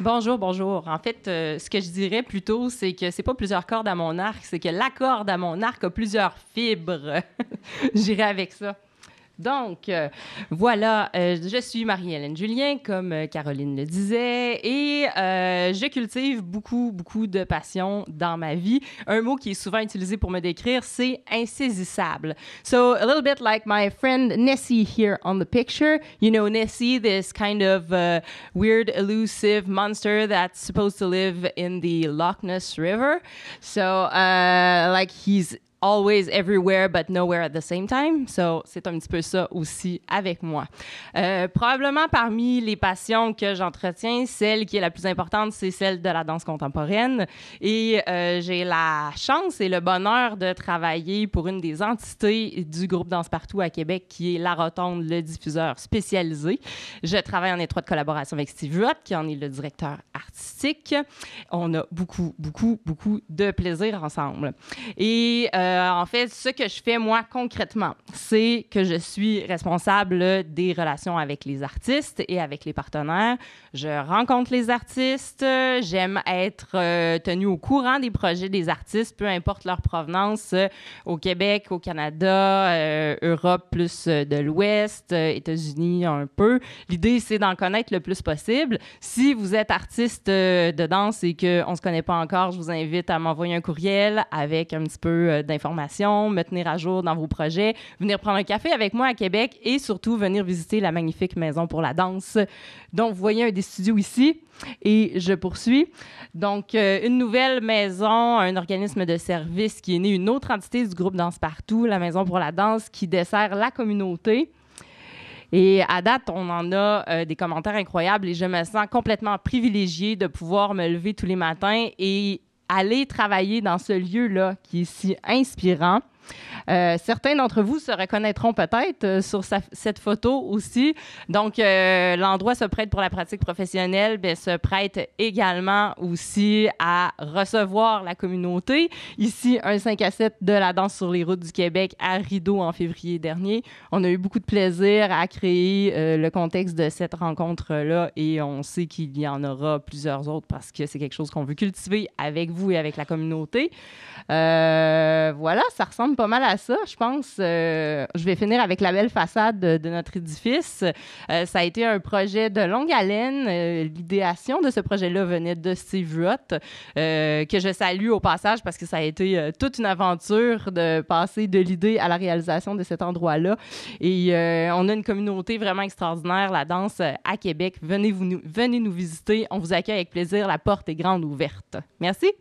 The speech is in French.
Bonjour, bonjour. En fait, euh, ce que je dirais plutôt, c'est que c'est pas plusieurs cordes à mon arc, c'est que la corde à mon arc a plusieurs fibres. J'irai avec ça. Donc, euh, voilà, euh, je suis Marie-Hélène Julien, comme euh, Caroline le disait, et je cultive beaucoup, beaucoup de passion dans ma vie. Un mot qui est souvent utilisé pour me décrire, c'est insaisissable. So, a little bit like my friend Nessie here on the picture. You know, Nessie, this kind of weird, elusive monster that's supposed to live in the Loch Ness River. So, like he's always everywhere but nowhere at the same time. So, c'est un petit peu ça aussi avec moi. Euh, probablement parmi les passions que j'entretiens, celle qui est la plus importante, c'est celle de la danse contemporaine. Et euh, j'ai la chance et le bonheur de travailler pour une des entités du groupe Danse Partout à Québec, qui est La Rotonde, le diffuseur spécialisé. Je travaille en étroite collaboration avec Steve Rutt, qui en est le directeur artistique. On a beaucoup, beaucoup, beaucoup de plaisir ensemble. Et euh, euh, en fait, ce que je fais moi concrètement, c'est que je suis responsable des relations avec les artistes et avec les partenaires. Je rencontre les artistes. J'aime être euh, tenue au courant des projets des artistes, peu importe leur provenance, euh, au Québec, au Canada, Europe plus de l'Ouest, États-Unis un peu. L'idée, c'est d'en connaître le plus possible. Si vous êtes artiste de danse et qu'on ne se connaît pas encore, je vous invite à m'envoyer un courriel avec un petit peu d'informations me tenir à jour dans vos projets, venir prendre un café avec moi à Québec et surtout venir visiter la magnifique Maison pour la danse. Donc, vous voyez un des studios ici et je poursuis. Donc, euh, une nouvelle maison, un organisme de service qui est né, une autre entité du groupe Danse Partout, la Maison pour la danse, qui dessert la communauté. Et à date, on en a euh, des commentaires incroyables et je me sens complètement privilégiée de pouvoir me lever tous les matins et aller travailler dans ce lieu-là qui est si inspirant. Euh, certains d'entre vous se reconnaîtront peut-être euh, sur cette photo aussi. Donc, euh, l'endroit se prête pour la pratique professionnelle, mais se prête également aussi à recevoir la communauté. Ici, un 5 à 7 de la danse sur les routes du Québec à Rideau en février dernier. On a eu beaucoup de plaisir à créer le contexte de cette rencontre-là et on sait qu'il y en aura plusieurs autres parce que c'est quelque chose qu'on veut cultiver avec vous et avec la communauté. voilà, ça ressemble pas mal à ça, je pense. Euh, je vais finir avec la belle façade de, notre édifice. Euh, ça a été un projet de longue haleine. Euh, l'idéation de ce projet-là venait de Steve Rutt, que je salue au passage parce que ça a été toute une aventure de passer de l'idée à la réalisation de cet endroit-là. Et on a une communauté vraiment extraordinaire, la danse à Québec. Venez, vous, venez nous visiter. On vous accueille avec plaisir. La porte est grande ouverte. Merci.